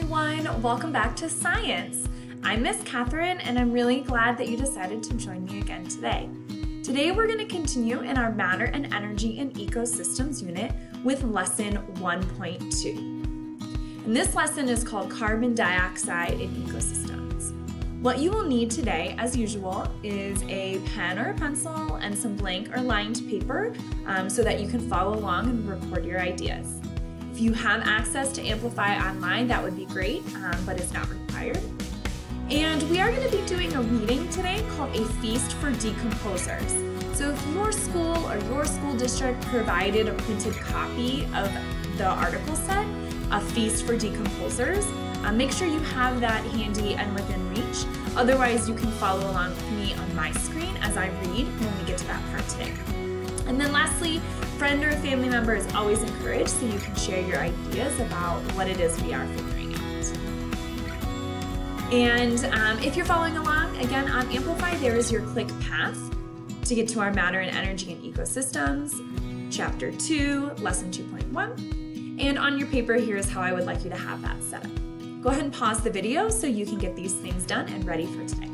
everyone. Welcome back to Science. I'm Miss Catherine, and I'm really glad that you decided to join me again today. Today, we're going to continue in our Matter and Energy in Ecosystems unit with Lesson 1.2. And this lesson is called Carbon Dioxide in Ecosystems. What you will need today, as usual, is a pen or a pencil and some blank or lined paper um, so that you can follow along and record your ideas. You have access to Amplify online, that would be great, um, but it's not required. And we are going to be doing a reading today called A Feast for Decomposers. So if your school or your school district provided a printed copy of the article set, A Feast for Decomposers, uh, make sure you have that handy and within reach. Otherwise, you can follow along with me on my screen as I read when we get to that part today. And then lastly, friend or family member is always encouraged so you can share your ideas about what it is we are figuring out. And um, if you're following along, again, on Amplify, there is your click path to get to our Matter and Energy and Ecosystems, Chapter 2, Lesson 2.1. And on your paper, here's how I would like you to have that set up. Go ahead and pause the video so you can get these things done and ready for today.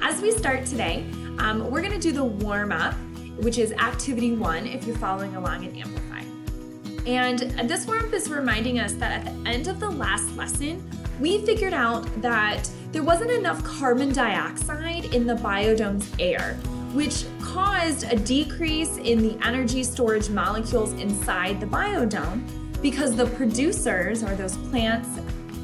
As we start today, um, we're going to do the warm up, which is activity one if you're following along in Amplify. And this warm is reminding us that at the end of the last lesson, we figured out that there wasn't enough carbon dioxide in the biodome's air, which caused a decrease in the energy storage molecules inside the biodome because the producers, or those plants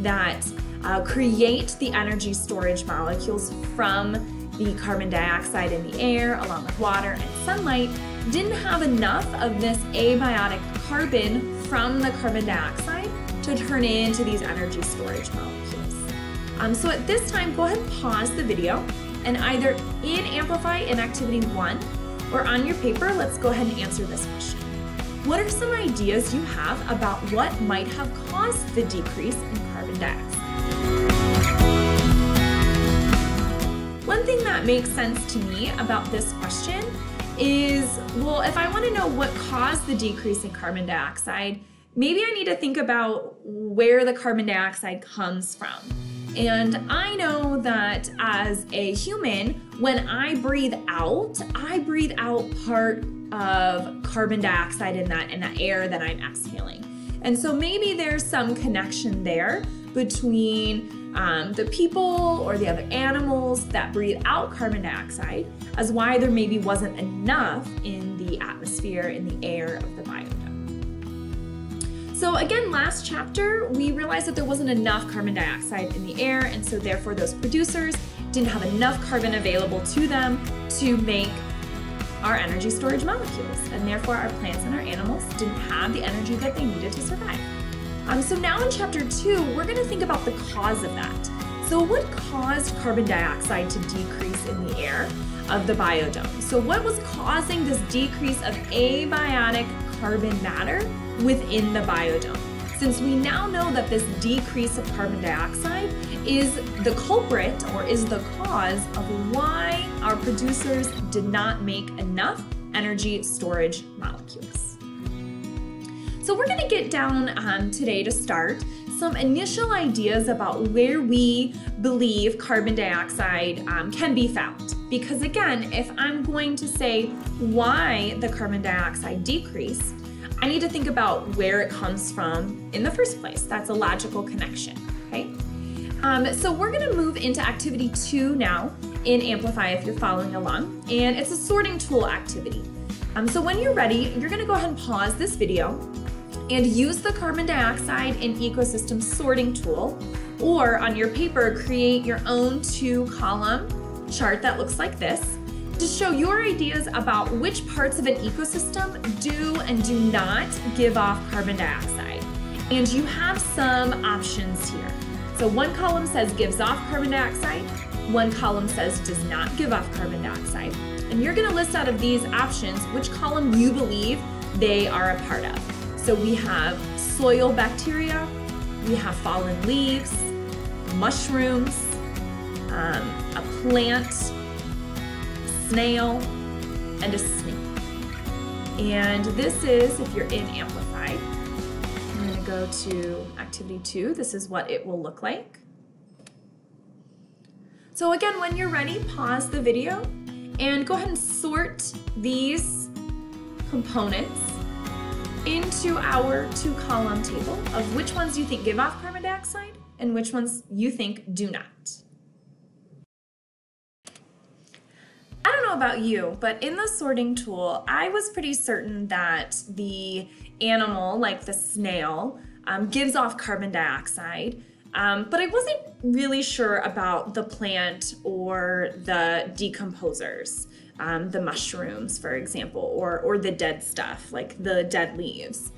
that uh, create the energy storage molecules from the carbon dioxide in the air, along with water and sunlight, didn't have enough of this abiotic carbon from the carbon dioxide to turn into these energy storage molecules. Um, so at this time, go ahead and pause the video and either in Amplify in Activity 1 or on your paper, let's go ahead and answer this question. What are some ideas you have about what might have caused the decrease in carbon dioxide? One thing that makes sense to me about this question is, well, if I want to know what caused the decrease in carbon dioxide, maybe I need to think about where the carbon dioxide comes from. And I know that as a human, when I breathe out, I breathe out part of carbon dioxide in that in the air that I'm exhaling. And so maybe there's some connection there between um, the people or the other animals that breathe out carbon dioxide as why there maybe wasn't enough in the atmosphere, in the air of the biodome. So again, last chapter, we realized that there wasn't enough carbon dioxide in the air, and so therefore those producers didn't have enough carbon available to them to make our energy storage molecules, and therefore our plants and our animals didn't have the energy that they needed to survive. Um, so now in chapter two, we're going to think about the cause of that. So what caused carbon dioxide to decrease in the air of the biodome? So what was causing this decrease of abiotic carbon matter within the biodome? Since we now know that this decrease of carbon dioxide is the culprit or is the cause of why our producers did not make enough energy storage molecules. So we're going to get down um, today to start some initial ideas about where we believe carbon dioxide um, can be found. Because again, if I'm going to say why the carbon dioxide decreased, I need to think about where it comes from in the first place. That's a logical connection, okay? Um, so we're gonna move into activity two now in Amplify if you're following along, and it's a sorting tool activity. Um, so when you're ready, you're gonna go ahead and pause this video and use the carbon dioxide in ecosystem sorting tool, or on your paper, create your own two column chart that looks like this to show your ideas about which parts of an ecosystem do and do not give off carbon dioxide. And you have some options here. So one column says gives off carbon dioxide, one column says does not give off carbon dioxide. And you're gonna list out of these options which column you believe they are a part of. So we have soil bacteria, we have fallen leaves, mushrooms, um, a plant, snail, and a snake. And this is, if you're in Amplify, I'm going to go to activity two. This is what it will look like. So again, when you're ready, pause the video and go ahead and sort these components into our two column table of which ones you think give off carbon dioxide and which ones you think do not. I don't know about you, but in the sorting tool, I was pretty certain that the animal, like the snail, um, gives off carbon dioxide, um, but I wasn't really sure about the plant or the decomposers, um, the mushrooms, for example, or, or the dead stuff, like the dead leaves.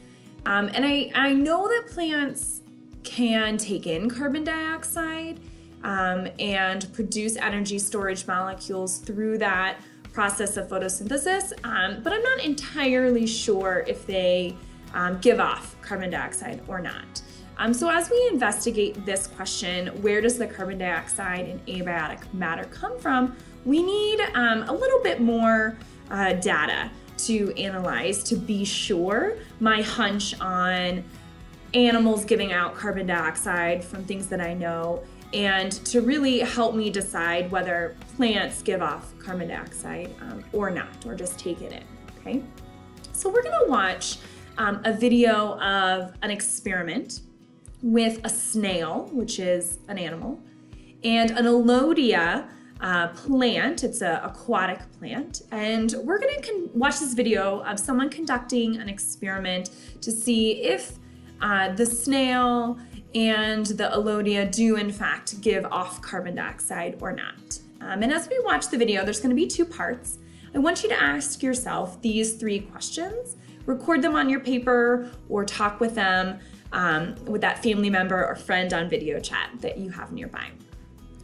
Um, and I, I know that plants can take in carbon dioxide um, and produce energy storage molecules through that process of photosynthesis, um, but I'm not entirely sure if they um, give off carbon dioxide or not. Um, so as we investigate this question, where does the carbon dioxide in abiotic matter come from, we need um, a little bit more uh, data to analyze to be sure my hunch on animals giving out carbon dioxide from things that I know and to really help me decide whether plants give off carbon dioxide um, or not, or just take it in, okay? So we're gonna watch um, a video of an experiment with a snail, which is an animal, and an Elodea uh, plant. It's an aquatic plant. And we're going to watch this video of someone conducting an experiment to see if uh, the snail and the Elodea do in fact give off carbon dioxide or not. Um, and as we watch the video, there's going to be two parts. I want you to ask yourself these three questions. Record them on your paper or talk with them um, with that family member or friend on video chat that you have nearby.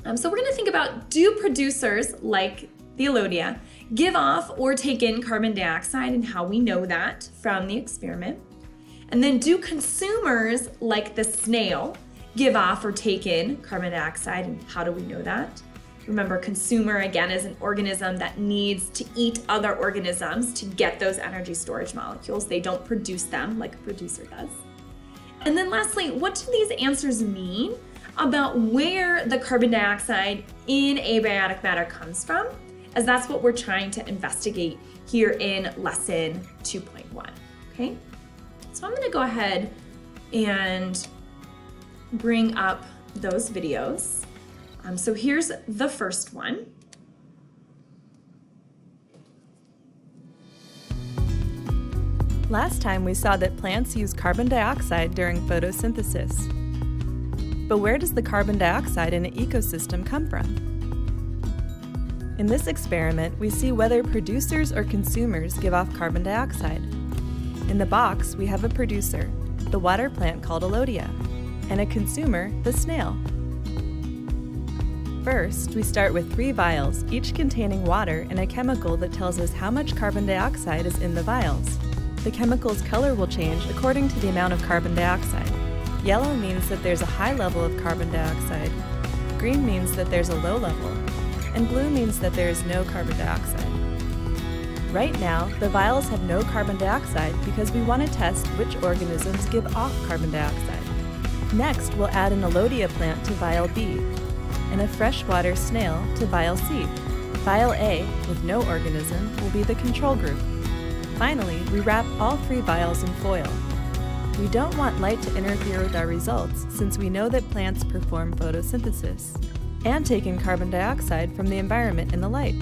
Um, so we're going to think about do producers like the Elodea give off or take in carbon dioxide and how we know that from the experiment. And then do consumers like the snail give off or take in carbon dioxide and how do we know that? Remember, consumer again is an organism that needs to eat other organisms to get those energy storage molecules. They don't produce them like a producer does. And then lastly, what do these answers mean about where the carbon dioxide in abiotic matter comes from? As that's what we're trying to investigate here in lesson 2.1, okay? So I'm gonna go ahead and bring up those videos. Um, so here's the first one. Last time we saw that plants use carbon dioxide during photosynthesis. But where does the carbon dioxide in an ecosystem come from? In this experiment, we see whether producers or consumers give off carbon dioxide. In the box, we have a producer, the water plant called Elodea, and a consumer, the snail. First, we start with three vials, each containing water and a chemical that tells us how much carbon dioxide is in the vials. The chemical's color will change according to the amount of carbon dioxide. Yellow means that there's a high level of carbon dioxide, green means that there's a low level, and blue means that there is no carbon dioxide. Right now, the vials have no carbon dioxide because we want to test which organisms give off carbon dioxide. Next, we'll add an Elodea plant to vial B, and a freshwater snail to vial C. Vial A, with no organism, will be the control group. Finally, we wrap all three vials in foil. We don't want light to interfere with our results since we know that plants perform photosynthesis and take in carbon dioxide from the environment in the light.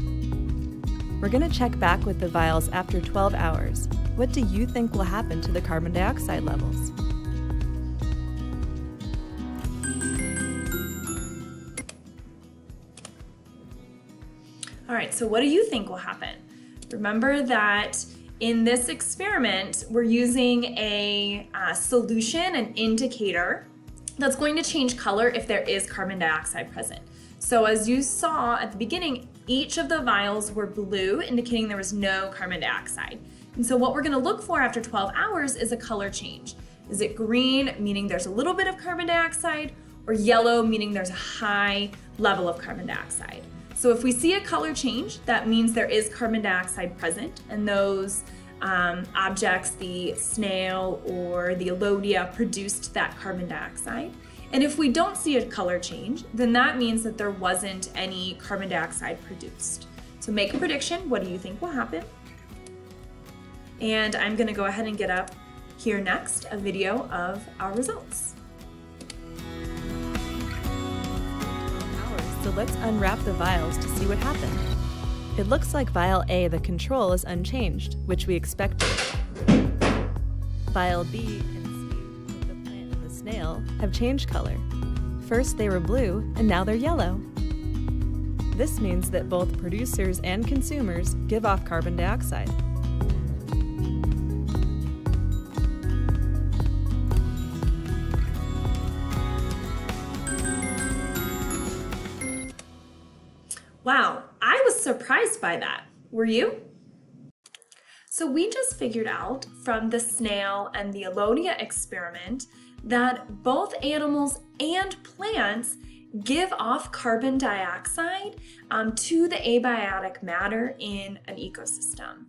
We're going to check back with the vials after 12 hours. What do you think will happen to the carbon dioxide levels? All right, so what do you think will happen? Remember that in this experiment, we're using a uh, solution, an indicator, that's going to change color if there is carbon dioxide present. So as you saw at the beginning, each of the vials were blue, indicating there was no carbon dioxide. And so what we're gonna look for after 12 hours is a color change. Is it green, meaning there's a little bit of carbon dioxide, or yellow, meaning there's a high level of carbon dioxide? So if we see a color change, that means there is carbon dioxide present, and those um, objects, the snail or the Elodea, produced that carbon dioxide. And if we don't see a color change, then that means that there wasn't any carbon dioxide produced. So make a prediction. What do you think will happen? And I'm going to go ahead and get up here next a video of our results. So let's unwrap the vials to see what happened. It looks like vial A, the control, is unchanged, which we expected. Vial B and C, the plant and the snail, have changed color. First they were blue, and now they're yellow. This means that both producers and consumers give off carbon dioxide. Wow, I was surprised by that. Were you? So we just figured out from the snail and the Elodea experiment that both animals and plants give off carbon dioxide um, to the abiotic matter in an ecosystem.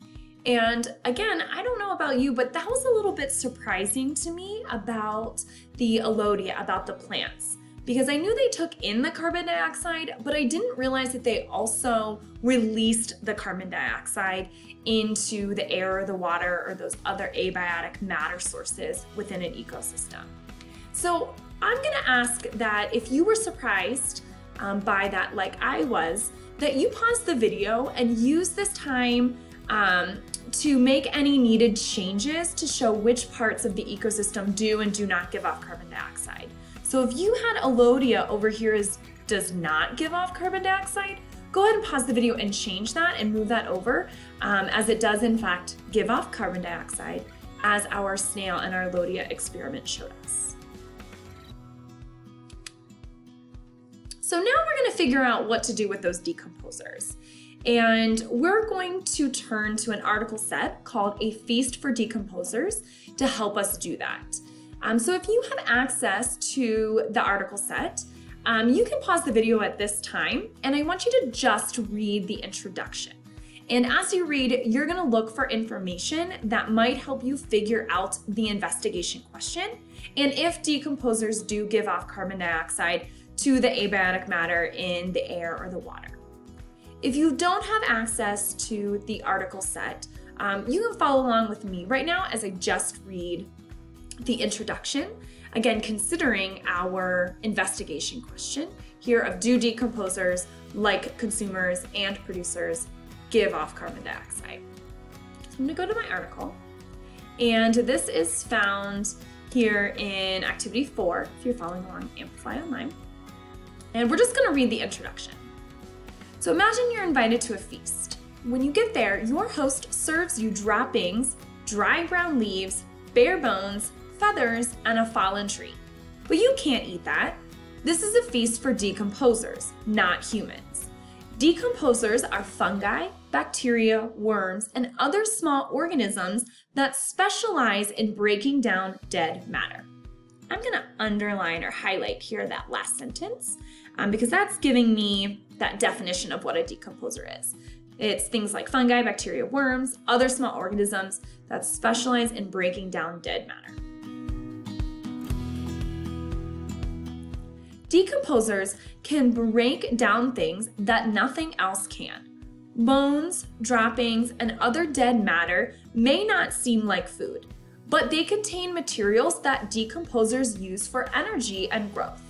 And again, I don't know about you, but that was a little bit surprising to me about the Elodea, about the plants because I knew they took in the carbon dioxide, but I didn't realize that they also released the carbon dioxide into the air or the water or those other abiotic matter sources within an ecosystem. So I'm gonna ask that if you were surprised um, by that, like I was, that you pause the video and use this time um, to make any needed changes to show which parts of the ecosystem do and do not give off carbon dioxide. So if you had Elodea over here is does not give off carbon dioxide, go ahead and pause the video and change that and move that over um, as it does in fact give off carbon dioxide as our snail and our Elodea experiment showed us. So now we're gonna figure out what to do with those decomposers. And we're going to turn to an article set called A Feast for Decomposers to help us do that. Um, so if you have access to the article set, um, you can pause the video at this time and I want you to just read the introduction. And as you read, you're gonna look for information that might help you figure out the investigation question and if decomposers do give off carbon dioxide to the abiotic matter in the air or the water. If you don't have access to the article set, um, you can follow along with me right now as I just read the introduction, again, considering our investigation question here of do decomposers, like consumers and producers, give off carbon dioxide? So I'm gonna go to my article, and this is found here in activity four, if you're following along Amplify Online. And we're just gonna read the introduction. So imagine you're invited to a feast. When you get there, your host serves you droppings, dry ground leaves, bare bones, feathers, and a fallen tree. But you can't eat that. This is a feast for decomposers, not humans. Decomposers are fungi, bacteria, worms, and other small organisms that specialize in breaking down dead matter. I'm gonna underline or highlight here that last sentence um, because that's giving me that definition of what a decomposer is. It's things like fungi, bacteria, worms, other small organisms that specialize in breaking down dead matter. Decomposers can break down things that nothing else can. Bones, droppings, and other dead matter may not seem like food, but they contain materials that decomposers use for energy and growth.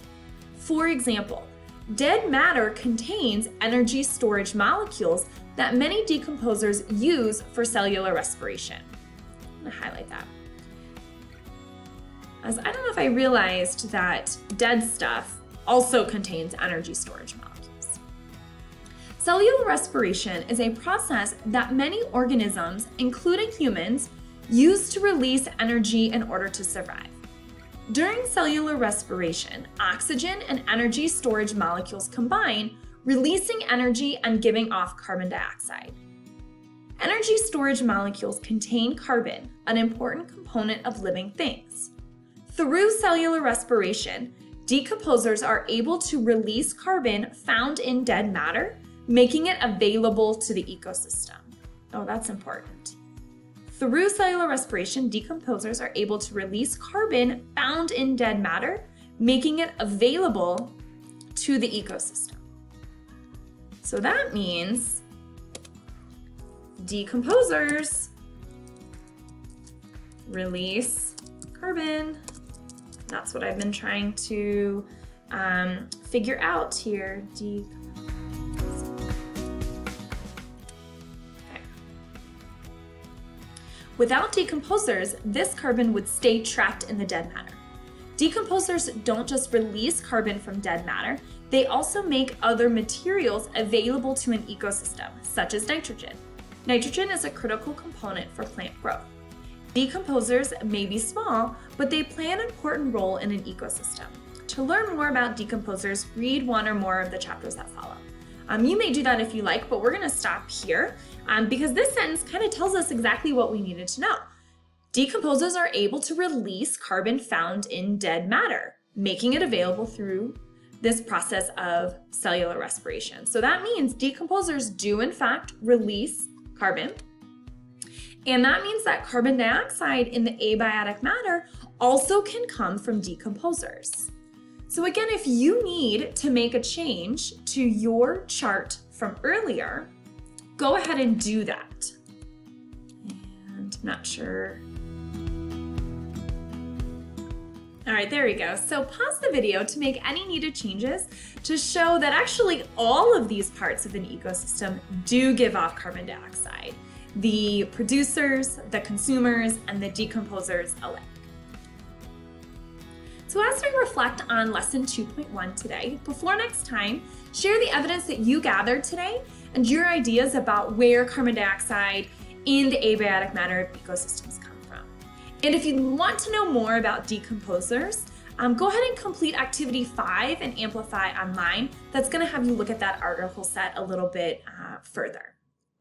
For example, dead matter contains energy storage molecules that many decomposers use for cellular respiration. I'm gonna highlight that. As I don't know if I realized that dead stuff also contains energy storage molecules. Cellular respiration is a process that many organisms, including humans, use to release energy in order to survive. During cellular respiration, oxygen and energy storage molecules combine, releasing energy and giving off carbon dioxide. Energy storage molecules contain carbon, an important component of living things. Through cellular respiration, decomposers are able to release carbon found in dead matter, making it available to the ecosystem. Oh, that's important. Through cellular respiration, decomposers are able to release carbon found in dead matter, making it available to the ecosystem. So that means decomposers release carbon. That's what I've been trying to um, figure out here. De Without decomposers, this carbon would stay trapped in the dead matter. Decomposers don't just release carbon from dead matter, they also make other materials available to an ecosystem, such as nitrogen. Nitrogen is a critical component for plant growth. Decomposers may be small, but they play an important role in an ecosystem. To learn more about decomposers, read one or more of the chapters that follow. Um, you may do that if you like, but we're going to stop here um, because this sentence kind of tells us exactly what we needed to know. Decomposers are able to release carbon found in dead matter, making it available through this process of cellular respiration. So that means decomposers do, in fact, release carbon. And that means that carbon dioxide in the abiotic matter also can come from decomposers. So again, if you need to make a change to your chart from earlier, go ahead and do that. And I'm not sure. All right, there we go. So pause the video to make any needed changes to show that actually all of these parts of an ecosystem do give off carbon dioxide. The producers, the consumers, and the decomposers alike. So as we reflect on lesson 2.1 today, before next time, share the evidence that you gathered today and your ideas about where carbon dioxide in the abiotic matter of ecosystems come from. And if you want to know more about decomposers, um, go ahead and complete activity five and amplify online. That's gonna have you look at that article set a little bit uh, further.